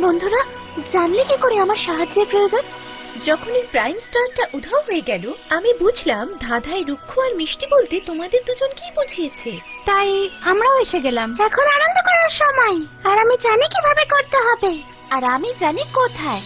বন্ধুরা জানলে কি করে আমার সাহায্যের প্রয়োজন? যখন এই প্রাইম স্টারটা উধাও হয়ে গেল আমি বুঝলাম ধাধায় রুক্ষ আর মিষ্টি বলতে তোমাদের দুজন কি বুঝিয়েছে। তাই আমরাও এসে গেলাম। এখন আনন্দ করার সময় আর আমি জানি কীভাবে করতে হবে। আর আমি জানি কোথায়।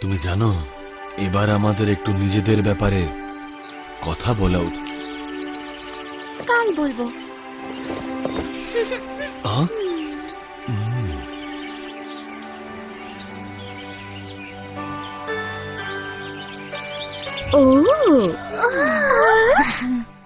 তুমি জানো এবার আমাদের একটু নিজেদের ব্যাপারে কথা বলা উচিত। কাল বলব। あ？うん。おお。